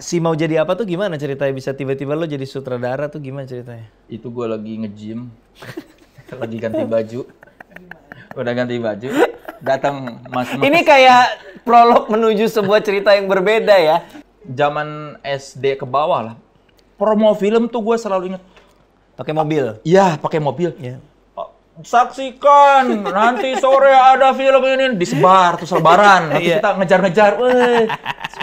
Si mau jadi apa tuh gimana ceritanya? Bisa tiba-tiba lo jadi sutradara tuh gimana ceritanya? Itu gue lagi nge-gym, lagi ganti baju. Udah ganti baju, datang mas mas. Ini kayak prolog menuju sebuah cerita yang berbeda ya. Zaman SD ke bawah lah. Promo film tuh gue selalu inget. Pakai mobil. Iya, pakai mobil. Ya. Saksikan nanti sore ada film ini disebar terus lebaran nanti Iya. kita ngejar-ngejar.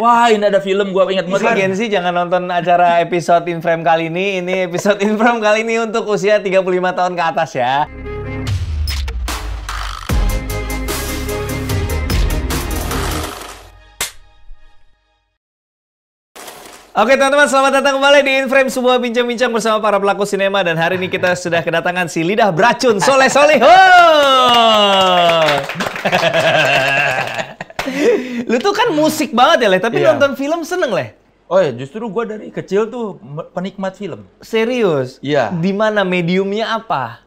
Wah ini ada film gue inget banget. Si Gensi jangan nonton acara episode In Frame kali ini. Ini episode In Frame kali ini untuk usia 35 tahun ke atas ya. Oke teman-teman, selamat datang kembali di Inframe, sebuah bincang-bincang bersama para pelaku sinema dan hari ini kita sudah kedatangan si lidah beracun Soleh Soliho. Lu tuh kan musik banget ya, Leh, tapi Iya. nonton film seneng, Leh. Oh ya justru gue dari kecil tuh penikmat film. Serius? Iya. Di mana mediumnya apa?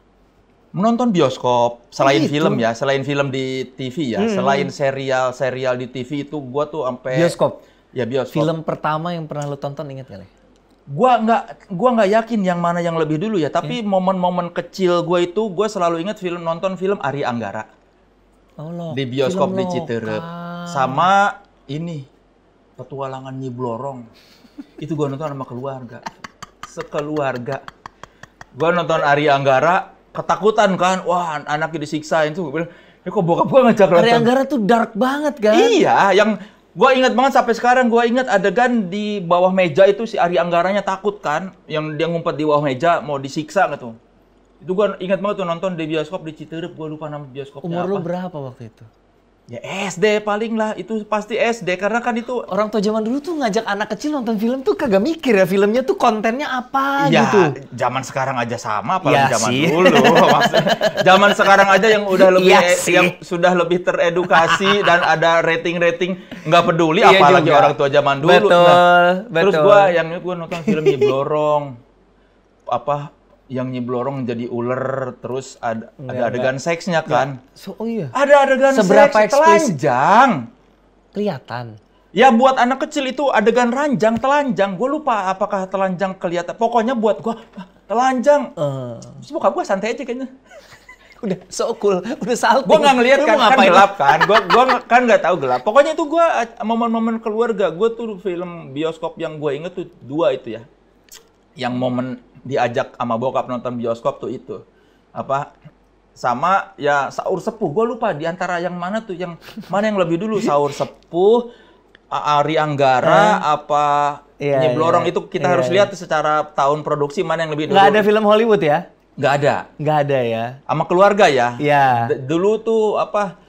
Menonton bioskop selain gitu? film ya, selain film di TV ya, selain serial-serial di TV itu gue tuh sampai Bioskop. Ya bioskop. Film pertama yang pernah lu tonton inget gak? Gua nggak gua nggak yakin yang mana yang lebih dulu ya, tapi momen-momen kecil gue itu gue selalu ingat film nonton film Ari Anggara Oh, lo. di bioskop film di Citerep lokal. sama ini petualangan Nyi Blorong. itu gua nonton sama keluarga. Sekeluarga. Gua nonton Ari Anggara ketakutan kan, wah an- anaknya disiksa itu. Gua bilang, "Ya kok bokap gua ngajak Ari nonton?" Anggara tuh dark banget kan? Iya, yang gua ingat banget sampai sekarang gua ingat adegan di bawah meja itu si Ari Anggaranya takut kan, yang dia ngumpet di bawah meja mau disiksa gitu. Itu gua ingat banget tuh nonton di bioskop di Citerep, gua lupa nama bioskopnya Umur lu apa. berapa waktu itu? Ya SD paling lah, itu pasti SD karena kan itu Orang tua zaman dulu tuh ngajak anak kecil nonton film tuh kagak mikir ya filmnya tuh kontennya apa ya gitu. zaman sekarang aja sama apalagi Ya zaman sih. dulu. Maksudnya, zaman sekarang aja yang udah lebih Iya sih. yang sudah lebih teredukasi dan ada rating-rating nggak peduli Iya apalagi juga. orang tua zaman dulu. Betul, Terus betul. gua yang gua nonton film Nyi Blorong apa yang Nyi Blorong jadi ular terus ada ada Enggak, adegan seksnya kan. So, oh iya. Ada adegan Seberapa seks eksplisit? telanjang. Kelihatan. Ya buat anak kecil itu adegan ranjang, telanjang. Gue lupa apakah telanjang kelihatan. Pokoknya buat gua "Ah, telanjang. Terus bokap gue santai aja kayaknya. udah so cool, udah salting. Gue nggak ngeliat kan, kan gelap kan. Gue gua kan nggak tahu gelap. Pokoknya itu gue momen-momen keluarga. Gue tuh film bioskop yang gue inget tuh dua itu ya. Yang momen diajak sama bokap nonton bioskop tuh itu. Apa? Sama ya sahur sepuh. Gue lupa di antara yang mana tuh yang mana yang lebih dulu sahur sepuh. Ari Anggara apa Iya, Nyi Blorong iya. itu kita Iya, harus iya. lihat secara tahun produksi mana yang lebih dulu. Nggak ada film Hollywood ya? Nggak ada. Nggak ada ya? Sama keluarga ya. Iya. D- dulu tuh apa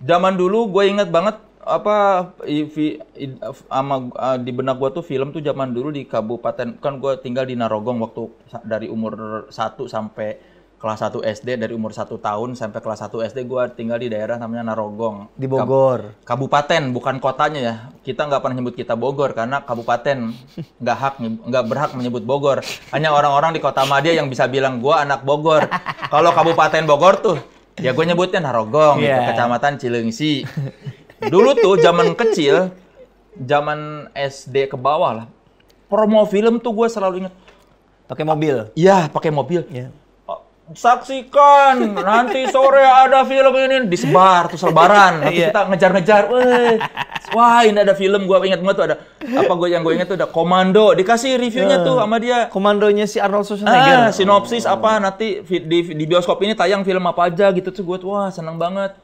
zaman dulu gue inget banget apa uh, di benak gue tuh film tuh zaman dulu di kabupaten kan gue tinggal di Narogong waktu dari umur 1 sampai kelas 1 SD dari umur 1 tahun sampai kelas 1 SD gue tinggal di daerah namanya Narogong. Di Bogor. kabupaten bukan kotanya ya. Kita nggak pernah nyebut kita Bogor karena kabupaten nggak hak nggak berhak menyebut Bogor. Hanya orang-orang di kota Madia yang bisa bilang gua anak Bogor. Kalau kabupaten Bogor tuh ya gue nyebutnya Narogong gitu, Iya. kecamatan Cilengsi dulu tuh zaman kecil zaman SD ke bawah lah promo film tuh gue selalu inget Pakai mobil. iya pakai mobil Ya. saksikan nanti sore ada film ini disebar terus lebaran nanti Iya. kita ngejar-ngejar wah ini ada film gua ingat banget tuh ada apa gue yang gue ingat tuh ada komando dikasih reviewnya tuh sama dia Komandonya si Arnold Schwarzenegger. ah sinopsis apa nanti di, di bioskop ini tayang film apa aja gitu tuh gue tuh wah seneng banget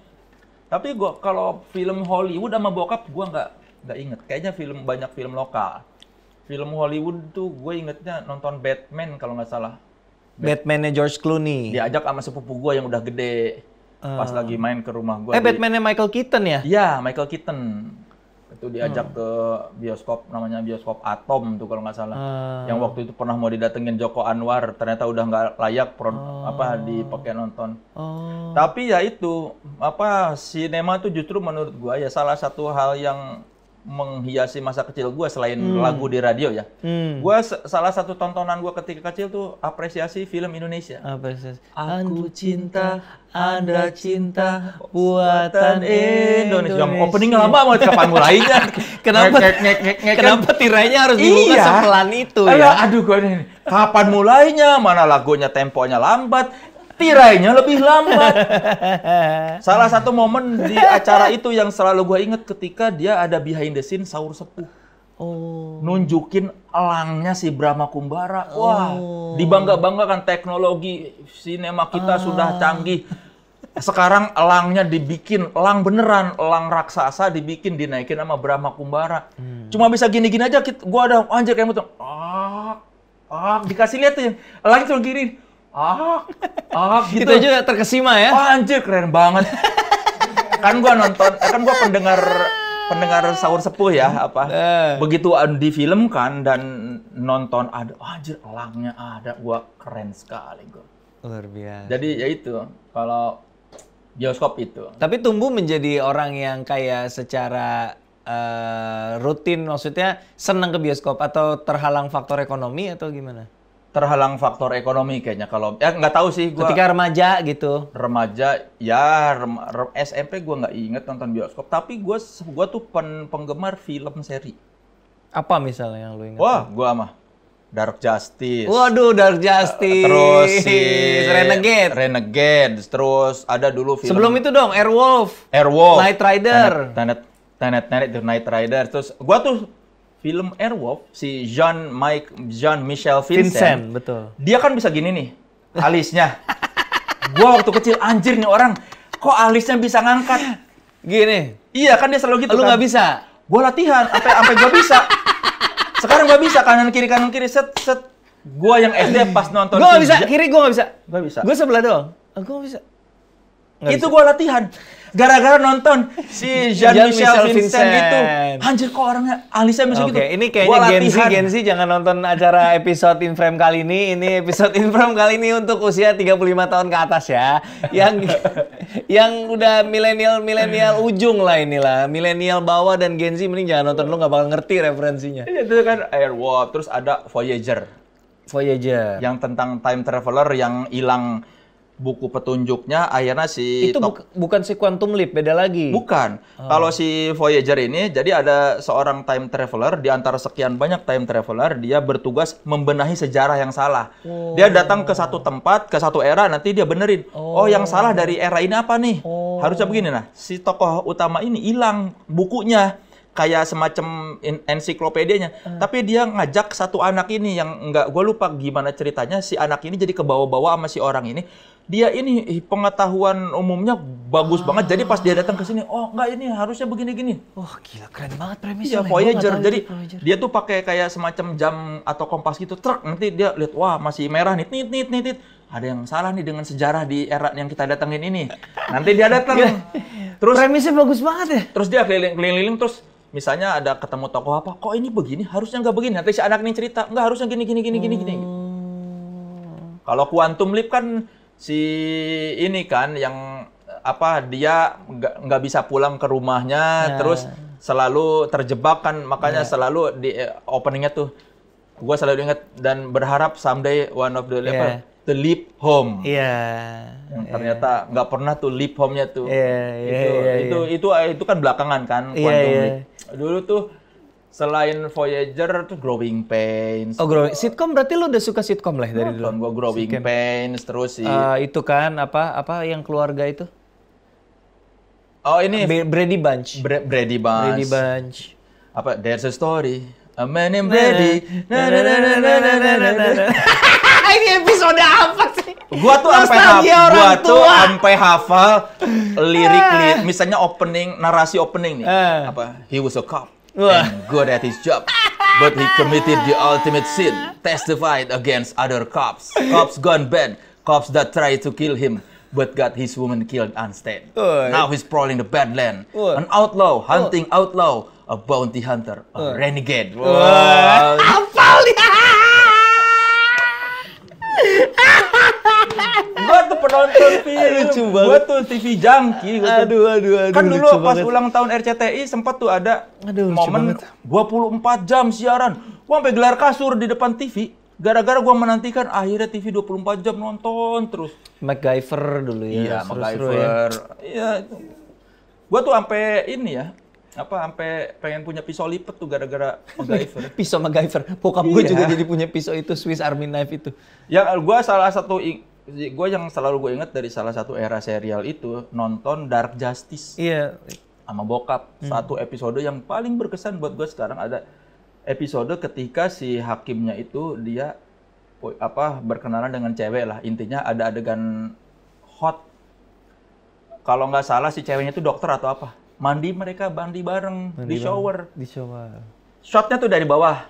tapi gua kalau film Hollywood sama bokap gua nggak nggak inget. Kayaknya film banyak film lokal. Film Hollywood tuh gue ingetnya nonton Batman kalau nggak salah. Batman-nya George Clooney. diajak sama sepupu gue yang udah gede. Pas lagi main ke rumah gue Eh, Batman-nya Michael Keaton ya? iya Michael Keaton itu diajak ke bioskop namanya bioskop Atom tuh kalau nggak salah Ah. yang waktu itu pernah mau didatengin Joko Anwar ternyata udah nggak layak pro, apa dipakai nonton Oh. tapi ya itu apa sinema tuh justru menurut gua ya salah satu hal yang menghiasi masa kecil gue selain lagu di radio ya. Hmm. Gua se- salah satu tontonan gue ketika kecil tuh apresiasi film Indonesia. Sih? Aku cinta, Anda cinta, buatan Indonesia. Yang openingnya lama banget kapan mulainya? Kenapa? Ngek, ngek, ngek, ngek, Kenapa tirainya harus dibuka Iya. sepelan itu ya? Aduh, gue ini. Kapan mulainya? Mana lagunya temponya lambat? Tirainya lebih lambat. Salah satu momen di acara itu yang selalu gue inget ketika dia ada behind the scene sahur sepuh. Oh. Nunjukin elangnya si Brahma Kumbara. Wah, dibangga-banggakan teknologi sinema kita sudah canggih. Sekarang elangnya dibikin, elang beneran, elang raksasa dibikin, dinaikin sama Brahma Kumbara. Cuma bisa gini-gini aja, gua ada anjir kayak gitu. Ah, ah, dikasih lihat tuh, elangnya cuma gini. Ah, ah, gitu. Kita juga terkesima ya. Wah, anjir keren banget. kan gua nonton, eh, kan gua pendengar pendengar sahur sepuh ya apa. Eh. Begitu di film kan dan nonton ada oh, anjir elangnya ada gua keren sekali gua. Luar biasa. Jadi ya itu kalau bioskop itu. Tapi tumbuh menjadi orang yang kayak secara eh, rutin maksudnya senang ke bioskop atau terhalang faktor ekonomi atau gimana? Terhalang faktor ekonomi kayaknya kalau ya nggak tahu sih gua Ketika remaja gitu. remaja ya rem, rem- SMP gua nggak inget nonton bioskop tapi gua gua tuh pen- penggemar film seri. Apa misalnya yang lu ingat? Wah, gua mah Dark Justice. Waduh, Dark Justice. Terus si Renegade. Renegade. Terus ada dulu film Sebelum itu dong, Airwolf. Airwolf. Knight Rider. Tenet Tenet Tenet itu Knight Rider. Terus gua tuh film Airwolf si Jean Mike Jean Michel Vincent. Vincent, betul. Dia kan bisa gini nih alisnya. gua waktu kecil anjir nih orang kok alisnya bisa ngangkat. Gini, Iya kan dia selalu gitu lu kan. nggak bisa. Gua latihan sampai sampai gua bisa. Sekarang gua bisa kanan kiri kanan kiri set set. Gua yang SD pas nonton Gue nggak si bisa, kiri gue nggak bisa. Gua bisa. Gue sebelah doang. Gue nggak bisa. Nggak itu gua latihan gara-gara nonton si Jean, Jean Michel Michel Vincent, Vincent. gitu anjir kok orangnya alisnya bisa Oke, gitu ini Gua kayaknya Gen Z. Gen Z jangan nonton acara episode In Frame kali ini. Ini episode In Frame kali ini untuk usia 35 tahun ke atas ya. Yang yang udah milenial milenial ujung lah inilah. Milenial bawah dan Gen Z mending jangan nonton lu nggak bakal ngerti referensinya. itu kan Airwolf terus ada Voyager Voyager. yang tentang time traveler yang hilang buku petunjuknya akhirnya si itu bukan si Quantum Leap, beda lagi. Bukan. Kalau si Voyager ini, jadi ada seorang time traveler di antara sekian banyak time traveler, dia bertugas membenahi sejarah yang salah. Dia datang ke satu tempat, ke satu era, nanti dia benerin. Oh, yang salah dari era ini apa nih? Harusnya begini nah. Si tokoh utama ini hilang bukunya kayak semacam ensiklopedianya. Tapi dia ngajak satu anak ini yang enggak gue lupa gimana ceritanya si anak ini jadi kebawa-bawa sama si orang ini. Dia ini pengetahuan umumnya bagus banget. Jadi pas dia datang ke sini, oh enggak ini harusnya begini-gini. Wah, gila keren banget premisnya. Iya nggak Voyager. Jadi Voyager. dia tuh pakai kayak semacam jam atau kompas gitu. Truk nanti dia lihat wah masih merah nih, nit nit nit nit. Ada yang salah nih dengan sejarah di era yang kita datengin ini. Nanti dia datang. Terus premisnya bagus banget ya. terus dia keliling-keliling terus misalnya ada ketemu tokoh apa kok ini begini harusnya nggak begini nanti si anak ini cerita nggak harusnya gini gini gini gini gini kalau Quantum Leap kan si ini kan yang apa dia nggak bisa pulang ke rumahnya Ya. terus selalu terjebak kan makanya selalu di eh, openingnya tuh gua selalu ingat dan berharap someday one of the Ya. apa, the leap home Iya. yang ternyata nggak pernah tuh leap home-nya tuh. Iya, iya, itu, iya, itu, itu itu kan belakangan kan Iya, Quantum iya dulu tuh selain Voyager tuh Growing Pains. Oh, growing. Sitcom berarti lu udah suka sitcom lah dari dulu. Gua Growing sitcom. Pains terus sih. Uh, itu kan apa apa yang keluarga itu? Oh, ini Brady Bunch. Brady Bunch. Brady Bunch. Apa There's a Story. A Man named Brady. Ini episode apa Gua tuh sampai hafal, gua tuh sampai hafal lirik lirik misalnya opening narasi opening nih. Eh. Apa? He was a cop Wah. and good at his job. But he committed the ultimate sin, testified against other cops. Cops gone bad, cops that tried to kill him, but got his woman killed instead. Oi. Now he's prowling the badland, Oi. an outlaw, hunting outlaw, a bounty hunter, a renegade. Wah, Wah. Hafal ya. Gua tuh penonton film. Lucu Gua banget. tuh TV junkie. Gua tuh. Aduh, aduh, aduh. Kan dulu pas banget. ulang tahun RCTI sempat tuh ada Aduh, momen banget. 24 jam siaran. Gua sampai gelar kasur di depan TV. Gara-gara gua menantikan akhirnya TV 24 jam nonton terus. MacGyver dulu ya. Iya, seru-seru MacGyver. Iya. Gua tuh sampai ini ya, apa sampai pengen punya pisau lipat tuh gara-gara MacGyver. Pisau MacGyver. Bokap gue Iya. juga jadi punya pisau itu Swiss Army knife itu. yang gua salah satu gua yang selalu gue inget dari salah satu era serial itu nonton Dark Justice Iya. sama bokap. Satu episode yang paling berkesan buat gue sekarang ada episode ketika si hakimnya itu dia apa berkenalan dengan cewek lah. Intinya ada adegan hot. Kalau nggak salah si ceweknya itu dokter atau apa. Mandi mereka mandi bareng di shower. Di shower. Shotnya tuh dari bawah.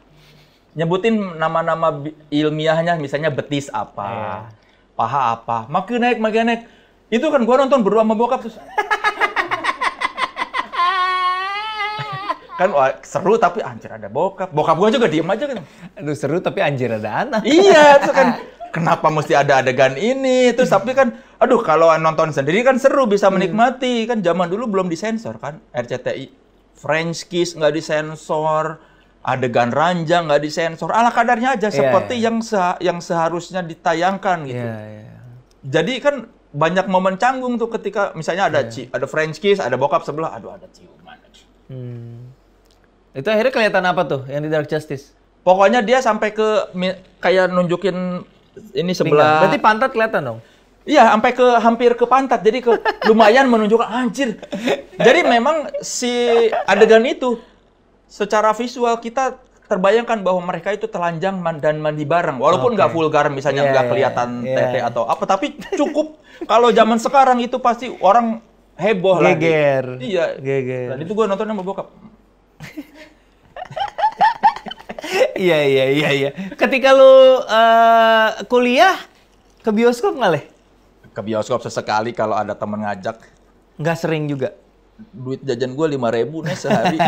Nyebutin nama-nama ilmiahnya, misalnya betis apa, paha apa, makin naik, makin naik. Itu kan gua nonton berdua sama bokap terus. kan wah, seru tapi anjir ada bokap. Bokap gua juga diem aja kan. Aduh seru tapi anjir ada anak. iya, terus kan kenapa mesti ada adegan ini? Terus tapi kan aduh kalau nonton sendiri kan seru bisa menikmati. Kan zaman dulu belum disensor kan RCTI. French kiss nggak disensor, adegan ranjang nggak disensor. Ala kadarnya aja Iya, seperti iya. yang se- yang seharusnya ditayangkan gitu. Iya, iya. Jadi kan banyak momen canggung tuh ketika misalnya ada ci- ada French kiss, ada bokap sebelah, aduh ada ciuman. Hmm. Itu akhirnya kelihatan apa tuh yang di Dark Justice? Pokoknya dia sampai ke kayak nunjukin ini sebelah Berarti pantat kelihatan dong? Iya, sampai ke hampir ke pantat. Jadi ke lumayan menunjukkan anjir. Jadi memang si adegan itu secara visual kita terbayangkan bahwa mereka itu telanjang man- dan mandi bareng. Walaupun nggak vulgar misalnya Iya, nggak iya, kelihatan iya. tete atau apa, tapi cukup kalau zaman sekarang itu pasti orang heboh lah. Geger. Iya. Geger. Dan itu gue nonton sama bokap. iya, iya, iya, iya. Ketika lu eh, kuliah ke bioskop nggak leh? Ke bioskop sesekali kalau ada temen ngajak. Nggak sering juga. Duit jajan gue lima ribu nih sehari.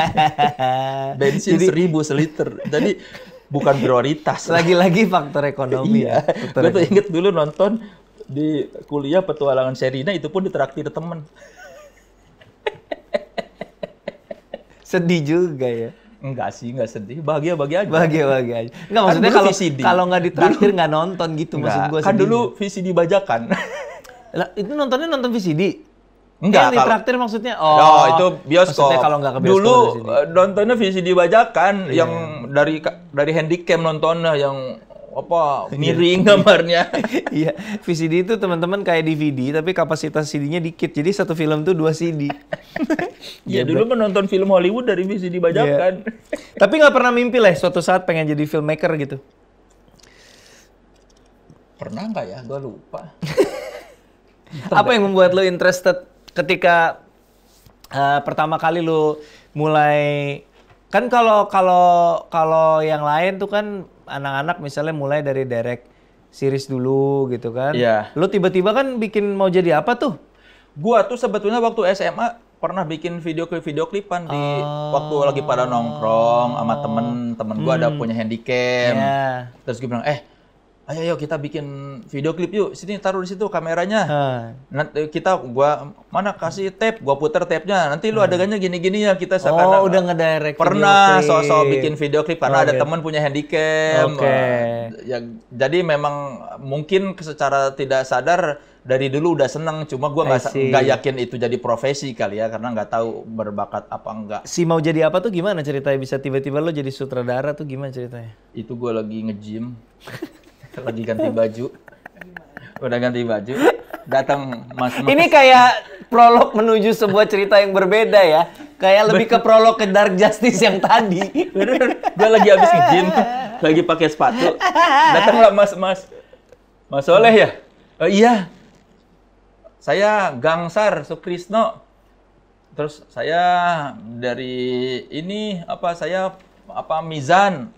Bensin Jadi- seribu seliter. Jadi bukan prioritas. Lagi-lagi faktor ekonomi. iya. ya, Gue tuh inget dulu nonton di kuliah petualangan Serina itu pun ditraktir temen. Sedih juga ya. Enggak sih, enggak sedih. Bahagia-bahagia aja. Bahagia-bahagia aja. Nggak maksudnya dulu kalau VCD. kalau nggak ditraktir nggak nonton gitu Enggak, maksud gua kan sedihnya. dulu VCD bajakan. Lah, itu nontonnya nonton VCD? Enggak, Yang ditraktir maksudnya? Oh, Oh, itu bioskop. Maksudnya kalau nggak ke bioskop Dulu eh, nontonnya VCD bajakan Iya. yang dari dari handycam nontonnya yang apa miring gambarnya. Iya, VCD itu teman-teman kayak DVD tapi kapasitas CD-nya dikit. Jadi satu film tuh dua CD. Ya dulu menonton film Hollywood dari VCD bajakan. tapi nggak pernah mimpi lah suatu saat pengen jadi filmmaker gitu. Pernah nggak ya? Gue lupa. Apa yang membuat lo interested ketika eh, pertama kali lo mulai kan kalau kalau kalau yang lain tuh kan anak-anak misalnya mulai dari direct series dulu gitu kan. Iya. Lo tiba-tiba kan bikin mau jadi apa tuh? Gua tuh sebetulnya waktu SMA pernah bikin video klip video klipan di waktu lagi pada nongkrong sama temen-temen gua ada punya handycam. Ya. Terus gue bilang, "Eh, ayo yuk kita bikin video klip yuk. Sini taruh di situ kameranya." Ah. Nanti kita gua mana kasih tape, gua puter tape-nya. Nanti lu adegannya gini-gini ya kita Oh, udah ngedirect pernah klip. sosok bikin video klip karena Oh, ada gitu. temen punya handycam. Oke. Eh, Ya, jadi memang mungkin secara tidak sadar dari dulu udah seneng, cuma gua nggak yakin itu jadi profesi kali ya karena nggak tahu berbakat apa enggak. Si mau jadi apa tuh gimana ceritanya? Bisa tiba-tiba lo jadi sutradara tuh gimana ceritanya? Itu gua lagi nge-gym, lagi ganti baju. Udah ganti baju, datang Mas Mas. Ini kayak prolog menuju sebuah cerita yang berbeda ya. Kayak lebih ke prolog ke Dark Justice yang tadi. Bener, gue lagi habis nge-gym, lagi pakai sepatu. Datanglah Mas Mas. Mas Soleh ya? "Oh, iya. Saya Gangsar Sukrisno. Terus saya dari ini apa saya apa Mizan.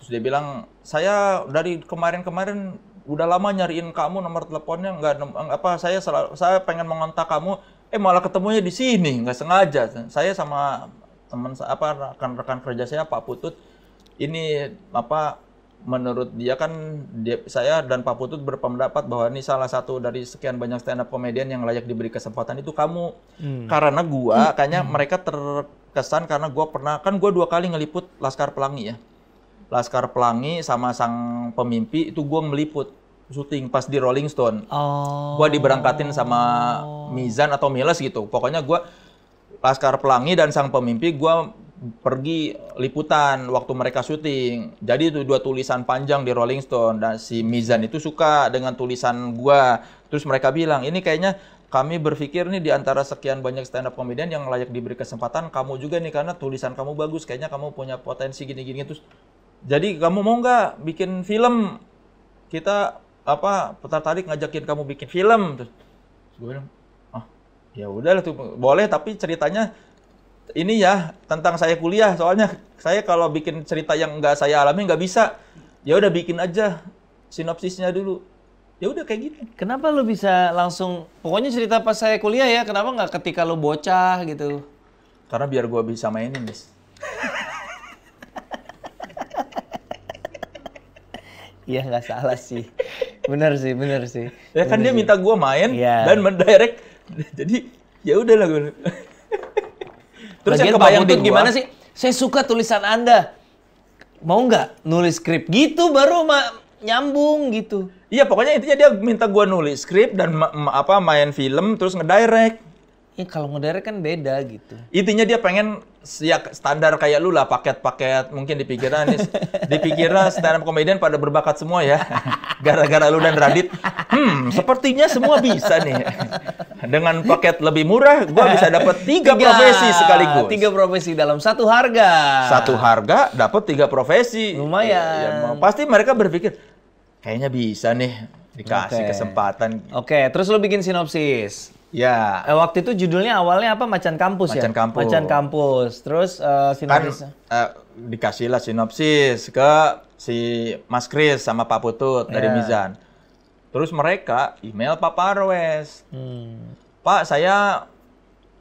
Terus dia bilang, "Saya dari kemarin-kemarin udah lama nyariin kamu nomor teleponnya nggak nem- apa saya selalu, saya pengen mengontak kamu eh malah ketemunya di sini nggak sengaja saya sama teman apa rekan-rekan kerja saya Pak Putut ini apa menurut dia kan dia, saya dan Pak Putut berpendapat bahwa ini salah satu dari sekian banyak stand up komedian yang layak diberi kesempatan itu kamu. Karena gua kayaknya mereka terkesan karena gua pernah kan gua dua kali ngeliput Laskar Pelangi ya. Laskar Pelangi sama sang pemimpi itu gua meliput syuting pas di Rolling Stone. Oh. Gua diberangkatin sama Mizan atau Miles gitu. Pokoknya gua Laskar Pelangi dan sang pemimpi gua pergi liputan waktu mereka syuting. Jadi itu dua tulisan panjang di Rolling Stone dan si Mizan itu suka dengan tulisan gua. Terus mereka bilang, "Ini kayaknya kami berpikir nih di antara sekian banyak stand up comedian yang layak diberi kesempatan kamu juga nih karena tulisan kamu bagus, kayaknya kamu punya potensi gini-gini terus jadi kamu mau nggak bikin film? Kita apa tertarik ngajakin kamu bikin film. Terus gue bilang ah ya udah tuh boleh tapi ceritanya ini ya tentang saya kuliah. Soalnya saya kalau bikin cerita yang nggak saya alami nggak bisa. Ya udah bikin aja sinopsisnya dulu. Ya udah kayak gitu. Kenapa lu bisa langsung pokoknya cerita pas saya kuliah ya, kenapa nggak ketika lu bocah gitu? karena biar gua bisa mainin guys Iya nggak salah sih. Bener sih, bener sih. ya kan dia minta gua main Iya. dan mendirect jadi ya udah lah gue terus Lagian yang kebayang gua, gimana sih? Saya suka tulisan Anda. Mau nggak nulis skrip gitu baru ma- nyambung gitu. iya pokoknya intinya dia minta gua nulis skrip dan ma- ma- apa main film terus ngedirect Ya kalau ngedirect kan beda gitu. Intinya dia pengen ya standar kayak lu lah paket-paket mungkin di pikiran nih. Di pikiran stand up comedian pada berbakat semua ya. Gara-gara lu dan Radit. Hmm sepertinya semua bisa nih. Dengan paket lebih murah gua bisa dapat tiga, profesi sekaligus. Tiga profesi dalam satu harga. satu harga dapat tiga profesi. Lumayan. Ya, pasti mereka berpikir kayaknya bisa nih dikasih Oke. kesempatan. Oke, terus lu bikin sinopsis. Ya Eh, waktu itu judulnya awalnya apa? Macan Kampus ya? Macan Kampus. Macan Kampus. Terus eh, kan sinopsisnya? eh, dikasihlah sinopsis ke si Mas Kris sama Pak Putut dari Iya. Mizan. Terus mereka email Pak Parwes. Hmm. Pak, saya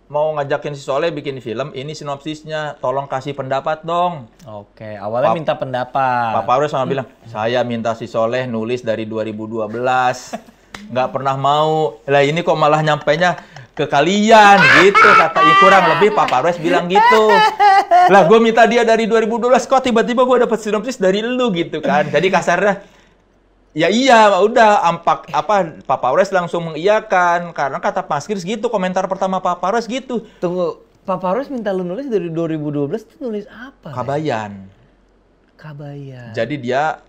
mau ngajakin si Soleh bikin film, ini sinopsisnya, tolong kasih pendapat dong. Oke, awalnya Pap- minta pendapat. Pak Parwes sama bilang, saya minta si Soleh nulis dari 2012. Nggak pernah mau. Lah ini kok malah nyampainya ke kalian gitu kata ya, kurang lebih Pak Parwes bilang gitu. Lah gue minta dia dari 2012 kok tiba-tiba gue dapet sinopsis dari lu gitu kan. Jadi kasarnya ya iya udah ampak apa Pak Parwes langsung mengiyakan karena kata Mas Kris gitu komentar pertama Pak Parwes gitu. Tunggu, Pak Parus minta lu nulis dari 2012 tuh nulis apa? Kabayan. Kabaya. Jadi dia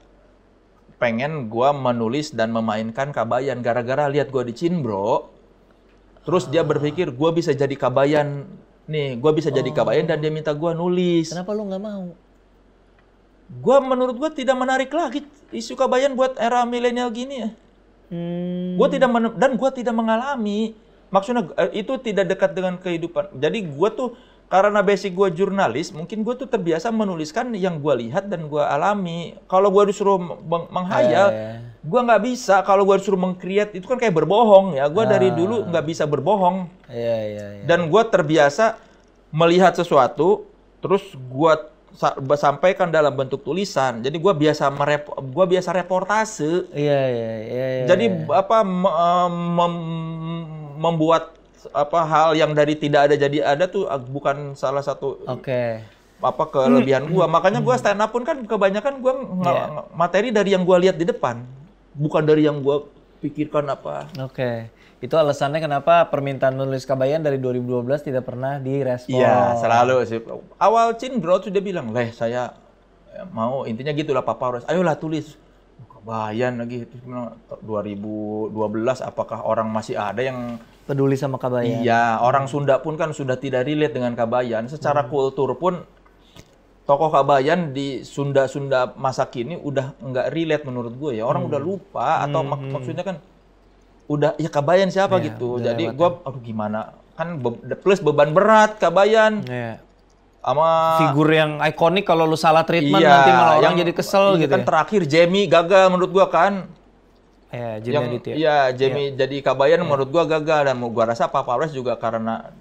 pengen gua menulis dan memainkan Kabayan gara-gara lihat gua di Cinbro. Terus dia berpikir gua bisa jadi Kabayan nih, gua bisa jadi Kabayan dan dia minta gua nulis. Kenapa lu nggak mau? Gua menurut gua tidak menarik lagi isu Kabayan buat era milenial gini ya. Hmm. Gua tidak dan gua tidak mengalami. Maksudnya eh, itu tidak dekat dengan kehidupan. Jadi gua tuh karena basic gua jurnalis, mungkin gua tuh terbiasa menuliskan yang gua lihat dan gua alami. Kalau gua disuruh meng- menghayal, Eh. gua nggak bisa. Kalau gua disuruh mengkreat itu kan kayak berbohong ya. Gua dari Ah. dulu nggak bisa berbohong Iya, iya, iya. dan gua terbiasa melihat sesuatu terus gua sa- sampaikan dalam bentuk tulisan. Jadi gua biasa merep gua biasa reportase. Iya, iya, iya. iya. Jadi apa me- em, mem- membuat apa hal yang dari tidak ada jadi ada tuh bukan salah satu Oke. apa kelebihan gua. Makanya gua stand up pun kan kebanyakan gua nge- materi dari yang gua lihat di depan, bukan dari yang gua pikirkan apa. Oke. Itu alasannya kenapa permintaan nulis Kabayan dari 2012 tidak pernah direspon. Iya, selalu sih. Awal Chin Bro dia bilang, "Leh, saya eh, mau intinya gitulah Papa harus. Ayolah tulis." Kebayan lagi bilang, 2012 apakah orang masih ada yang Peduli sama Kabayan. Iya, orang Sunda pun kan sudah tidak relate dengan Kabayan. Secara Hmm. kultur pun tokoh Kabayan di Sunda-Sunda masa kini udah nggak relate menurut gue ya. Orang Hmm. udah lupa atau mak- maksudnya kan udah ya Kabayan siapa Iya, gitu. Jadi gue aduh gimana? Kan be- plus beban berat Kabayan Iya. sama Figur yang ikonik kalau lu salah treatment Iya, nanti malah orang yang- jadi kesel iya gitu kan ya. terakhir Jamie gagal menurut gua kan. Jimmy yang Aditya. iya Jamie jadi Kabayan menurut gua gagal dan gua rasa Pak Pawres juga karena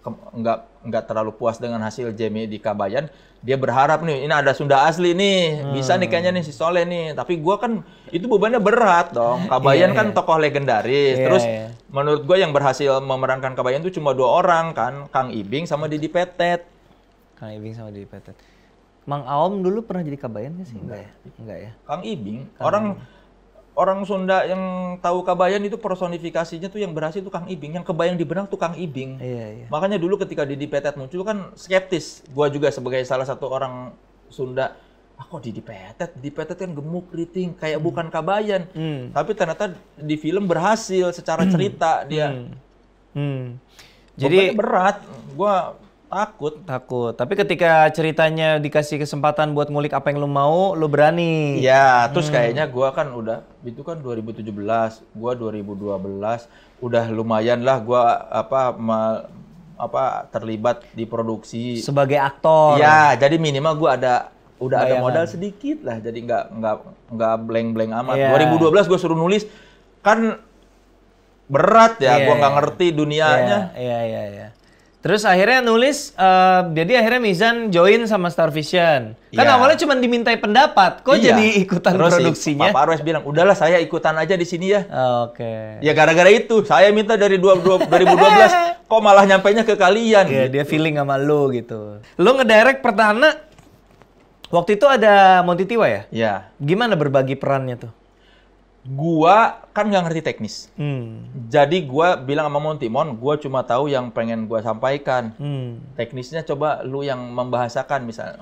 nggak nggak terlalu puas dengan hasil Jamie di Kabayan dia berharap nih ini ada Sunda asli nih bisa nih kayaknya nih si Soleh nih tapi gua kan itu bebannya berat dong Kabayan Iya, kan iya. tokoh legendaris Iya, terus iya. menurut gua yang berhasil memerankan Kabayan itu cuma dua orang kan Kang Ibing sama Didi Petet Kang Ibing sama Didi Petet. Mang Aom dulu pernah jadi kabayan nggak sih? Enggak ya? Enggak ya? Kang Ibing orang orang Sunda yang tahu Kabayan itu personifikasinya tuh yang berhasil tuh Kang Ibing yang kebayang di benak tuh Kang Ibing Iya, iya. Makanya dulu ketika Didi Petet muncul kan skeptis. Gua juga sebagai salah satu orang Sunda, ah kok Didi Petet? Didi Petet kan gemuk, keriting, kayak bukan kabayan. Hmm. Tapi ternyata di film berhasil secara cerita dia. Hmm. Jadi Jadi berat. Gua takut. takut. Tapi ketika ceritanya dikasih kesempatan buat ngulik apa yang lu mau, lu berani. Iya, terus kayaknya gua kan udah itu kan 2017, gua 2012 udah lumayan lah gua apa me- apa terlibat di produksi. Sebagai aktor. Iya, jadi minimal gua ada udah ada Bayangan. modal sedikit lah, jadi nggak nggak nggak blank-blank amat. Iya. 2012 gua suruh nulis kan berat ya, gua nggak iya. ngerti dunianya. Iya, iya, iya. iya. Terus akhirnya nulis, eh, jadi akhirnya Mizan join sama Star Vision. Kan Iya. awalnya cuma dimintai pendapat, kok Iya. jadi ikutan Terus si produksinya? Pak Arwes bilang, udahlah saya ikutan aja di sini ya. Oke. Ya gara-gara itu, saya minta dari dua- dua- 2012, kok malah nyampainya ke kalian. Iya, dia feeling sama lu gitu. Lu ngedirect pertama, waktu itu ada Monty Tiwa ya? Ya, Gimana berbagi perannya tuh? Gua kan nggak ngerti teknis. Hmm. Jadi gua bilang sama Montimon, gua cuma tahu yang pengen gua sampaikan. Hmm. Teknisnya coba lu yang membahasakan misalnya.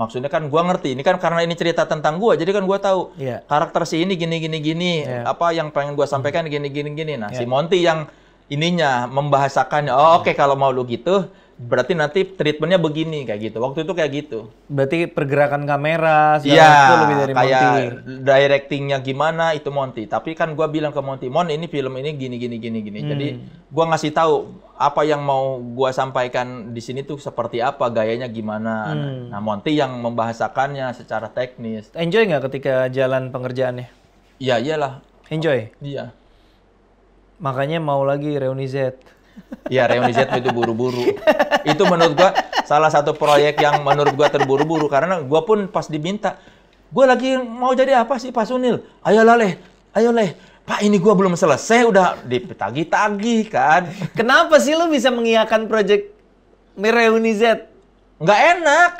Maksudnya kan gua ngerti, ini kan karena ini cerita tentang gua, jadi kan gua tahu Iya. karakter si ini gini gini gini, Iya. apa yang pengen gua sampaikan gini gini gini. Nah, si Monty yang ininya membahasakannya. Oh, oke kalau mau lu gitu, berarti nanti treatmentnya begini kayak gitu. Waktu itu kayak gitu. Berarti pergerakan kamera segala Iya, itu lebih dari kayak Monty. directingnya gimana itu Monty. Tapi kan gua bilang ke Monty, Mon ini film ini gini gini gini gini. Hmm. Jadi gua ngasih tahu apa yang mau gua sampaikan di sini tuh seperti apa, gayanya gimana. Hmm. Nah, Monty yang membahasakannya secara teknis. Enjoy nggak ketika jalan pengerjaannya? Iya iyalah, Enjoy. iya. Makanya mau lagi reuni Z. Iya, Reuni Z itu buru-buru. itu menurut gua salah satu proyek yang menurut gua terburu-buru karena gua pun pas diminta, gua lagi mau jadi apa sih Pak Sunil? Ayo leh, ayo leh. Pak ini gua belum selesai udah ditagih-tagih kan. Kenapa sih lu bisa mengiyakan project reuni Z? Nggak enak.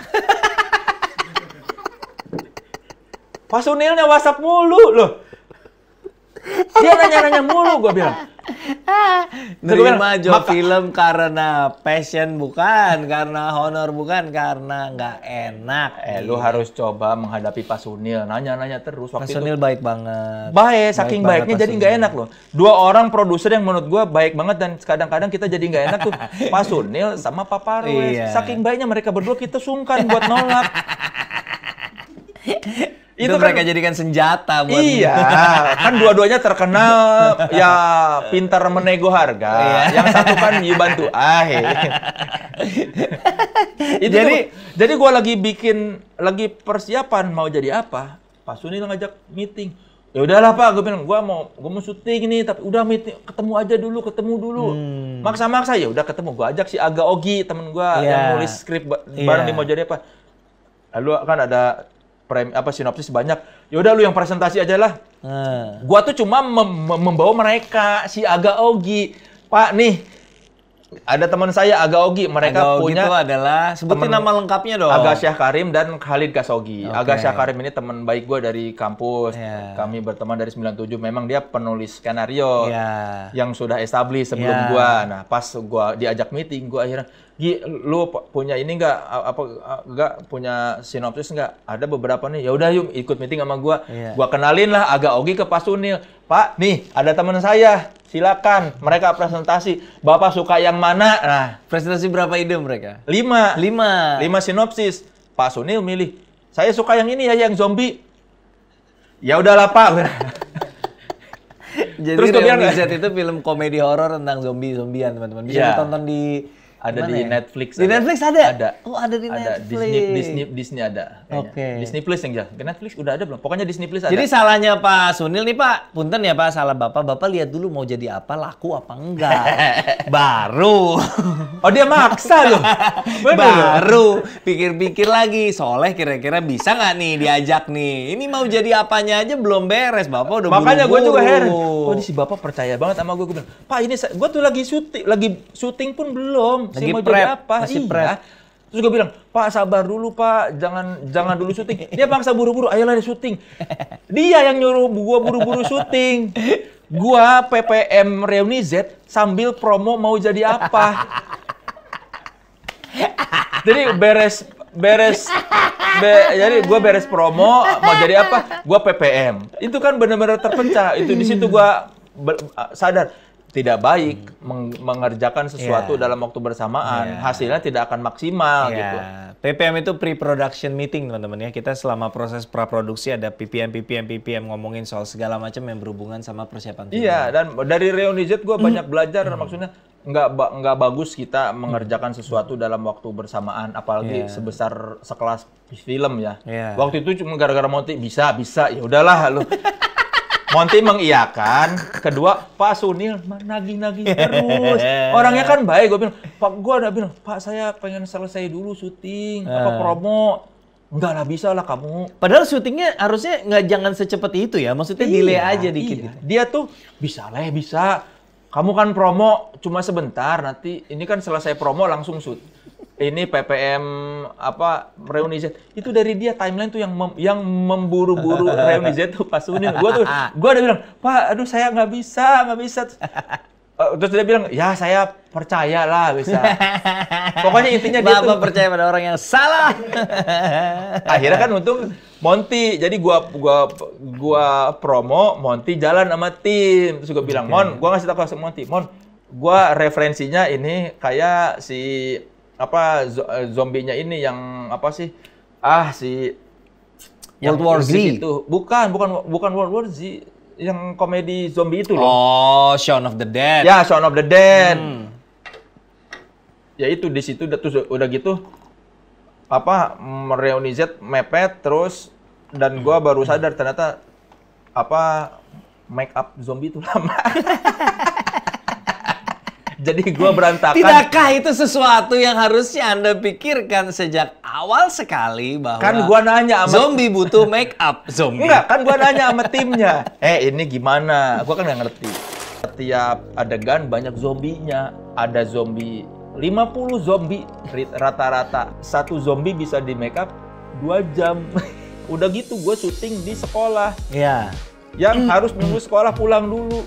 Pak Sunilnya WhatsApp mulu loh. Dia nanya-nanya mulu gua bilang. Nerima bilang, job "Maka- film karena passion bukan, karena honor bukan, karena nggak enak. Eh, lu harus coba menghadapi Pak Sunil. Nanya-nanya terus Pak itu. Sunil baik banget. Baik, saking Baik baiknya jadi nggak enak loh. Dua orang produser yang menurut gua baik banget dan kadang-kadang kita jadi nggak enak tuh Pak Sunil sama Pak Parwes. Iya. Saking baiknya mereka berdua kita sungkan buat nolak. Itu, Itu kan- mereka jadikan senjata buat iya, kan dua-duanya terkenal ya pintar menego harga. Iya. Yang satu kan dibantu ah. Itu Jadi- jadi jadi gua lagi bikin lagi persiapan mau jadi apa? Pak Sunil ngajak meeting. Ya udahlah Pak, gue bilang gua mau gua mau syuting nih, tapi udah meeting ketemu aja dulu, ketemu dulu. Hmm. Maksa-maksa ya udah ketemu gua ajak si Aga Ogi temen gua Iya. yang nulis skrip ba- bareng Iya. di mau jadi apa. Lalu kan ada prem apa sinopsis banyak. Ya udah lu yang presentasi aja lah. Nah. Gua tuh cuma mem- mem- membawa mereka si Aga Ogi. Pak nih ada teman saya Aga Ogi, mereka Aga Ogi punya itu adalah sebutin temen- nama lengkapnya dong. Aga Syah Karim dan Khalid Kasogi. Oke. Aga Syah Karim ini teman baik gua dari kampus. Iya. Kami berteman dari 97. Memang dia penulis skenario Iya. yang sudah established sebelum Iya. gua. Nah, pas gua diajak meeting, gua akhirnya, "Gi, lu punya ini enggak apa enggak punya sinopsis enggak? Ada beberapa nih. Ya udah yuk ikut meeting sama gua. Iya. Gua kenalin lah Aga Ogi ke Pak Sunil. Pak, nih ada teman saya. Silakan mereka presentasi. Bapak suka yang mana? Nah, Presentasi berapa ide mereka? lima. Lima. Lima sinopsis. Pak Sunil milih. Saya suka yang ini ya, yang zombie. Ya udahlah Pak. Jadi Terus gua bilang, itu film komedi horor tentang zombie-zombian teman-teman. Bisa Iya. ditonton di Ada di ya? Netflix. Di Netflix ada? Ada. Oh, ada di Ada Netflix. Disney Disney Disney ada. Oke. Disney Plus yang jelas. Ke Netflix udah ada belum? Pokoknya Disney Plus ada. Jadi salahnya Pak Sunil nih Pak, punten ya Pak, salah Bapak. Bapak lihat dulu mau jadi apa, laku apa enggak. Baru. oh dia maksa loh. Baru pikir-pikir lagi, soleh kira-kira bisa nggak nih diajak nih? Ini mau jadi apanya aja belum beres, Bapak udah Makanya gue juga heran. Oh, ini si bapak percaya banget sama gue. Gue bilang, Pak ini gue tuh lagi syuting, lagi syuting pun belum. Lagi mau prep, jadi apa? masih iya. prep. Terus gue bilang, Pak sabar dulu Pak, jangan jangan dulu syuting. Dia bangsa buru-buru, ayolah dia syuting. Dia yang nyuruh gue buru-buru syuting. Gua PPM Reuni Z sambil promo mau jadi apa. Jadi beres beres be- jadi gue beres promo mau jadi apa gue PPM itu kan benar-benar terpecah itu di situ gue sadar tidak baik meng- mengerjakan sesuatu Iya. dalam waktu bersamaan Iya. hasilnya tidak akan maksimal Ya, gitu PPM itu pre-production meeting teman-teman ya. Kita selama proses praproduksi ada PPM, PPM, PPM ngomongin soal segala macam yang berhubungan sama persiapan film. iya dan dari Reuni Z gue banyak belajar maksudnya nggak ba- nggak bagus kita mengerjakan sesuatu dalam waktu bersamaan apalagi sebesar sekelas film ya Iya. waktu itu cuma gara-gara Monty bisa bisa ya udahlah lu Monty mengiyakan, kedua Pak Sunil nagih-nagih terus. Orangnya kan baik, gue bilang, Pak gue udah bilang, Pak saya pengen selesai dulu syuting, apa promo. Enggak lah, bisa lah kamu. Padahal syutingnya harusnya nggak jangan secepat itu ya. Maksudnya delay Iya, aja dikit iya. gitu. Dia tuh bisa lah ya, bisa. Kamu kan promo cuma sebentar, nanti ini kan selesai promo langsung shoot. Ini PPM apa Reuni Z itu dari dia timeline tuh yang mem- yang memburu-buru Reuni Z tuh Pak Sunil. Gua tuh gua udah bilang, "Pak, aduh saya nggak bisa, nggak bisa." Eh, Terus dia bilang, "Ya, saya percaya lah bisa." Pokoknya intinya dia Bapak tuh percaya pada orang yang salah. akhirnya kan untung Monty jadi gua gua gua promo Monty jalan sama tim terus gua bilang Mon gua ngasih tahu ke Monty Mon gua referensinya ini kayak si apa eh, zombinya ini yang apa sih ah si World War Z. itu bukan bukan bukan World War Z yang komedi zombie itu loh Oh, Shaun of the Dead. ya Shaun of the Dead Hmm. ya itu di situ udah terus udah gitu apa Reuni Z mepet terus dan gua baru sadar ternyata apa make up zombie itu lama jadi gua berantakan. Tidakkah itu sesuatu yang harusnya Anda pikirkan sejak awal sekali bahwa kan gua nanya sama zombie butuh make up zombie. enggak kan gua nanya sama timnya. Eh ini gimana? Gua kan nggak ngerti. Setiap adegan banyak zombinya. Ada zombie 50 zombie rata-rata. Satu zombie bisa di make up 2 jam. Udah gitu gue syuting di sekolah. Iya. yang harus nunggu sekolah pulang dulu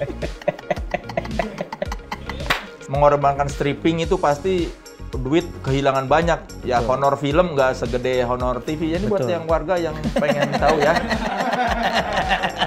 mengorbankan stripping itu pasti duit kehilangan banyak. Ya honor film nggak segede honor TV jadi buat Betul. yang warga yang pengen tahu ya